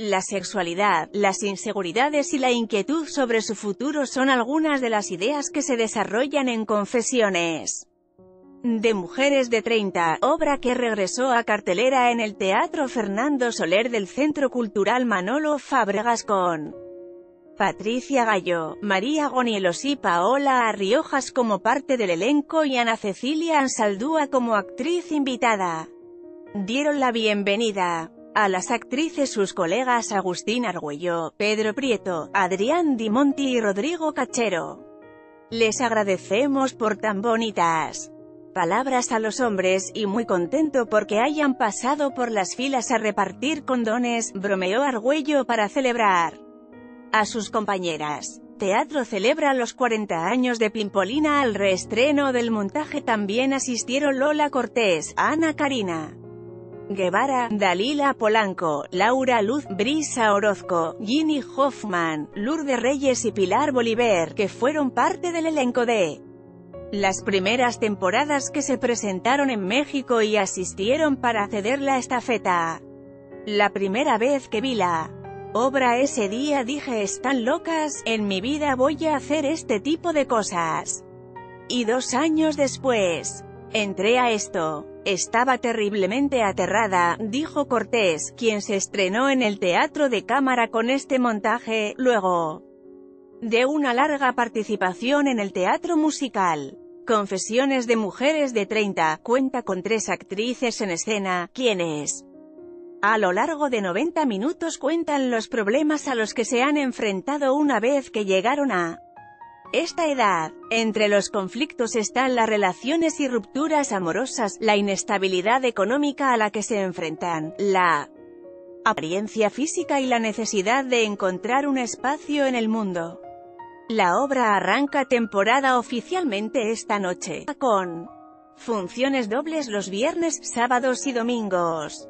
La sexualidad, las inseguridades y la inquietud sobre su futuro son algunas de las ideas que se desarrollan en Confesiones de Mujeres de 30, obra que regresó a cartelera en el Teatro Fernando Soler del Centro Cultural Manolo Fábregas con Patricia Gallo, María Gonielos y Paola Arriojas como parte del elenco y Ana Cecilia Ansaldúa como actriz invitada. Dieron la bienvenida a las actrices sus colegas Agustín Argüello, Pedro Prieto, Adrián Dimonti y Rodrigo Cachero. Les agradecemos por tan bonitas palabras a los hombres, y muy contento porque hayan pasado por las filas a repartir condones, bromeó Argüello para celebrar a sus compañeras. Teatro celebra los 40 años de Pimpolina al reestreno del montaje también asistieron Lola Cortés, Ana Karina Guevara, Dalila Polanco, Laura Luz, Brisa Orozco, Ginny Hoffman, Lourdes Reyes y Pilar Bolívar, que fueron parte del elenco de las primeras temporadas que se presentaron en México y asistieron para ceder la estafeta. La primera vez que vi la obra ese día dije están locas, en mi vida voy a hacer este tipo de cosas. Y dos años después, entré a esto. Estaba terriblemente aterrada, dijo Cortés, quien se estrenó en el teatro de cámara con este montaje, luego de una larga participación en el teatro musical. Confesiones de mujeres de 30, cuenta con tres actrices en escena, quienes a lo largo de 90 minutos cuentan los problemas a los que se han enfrentado una vez que llegaron a esta edad. Entre los conflictos están las relaciones y rupturas amorosas, la inestabilidad económica a la que se enfrentan, la apariencia física y la necesidad de encontrar un espacio en el mundo. La obra arranca temporada oficialmente esta noche, con funciones dobles los viernes, sábados y domingos.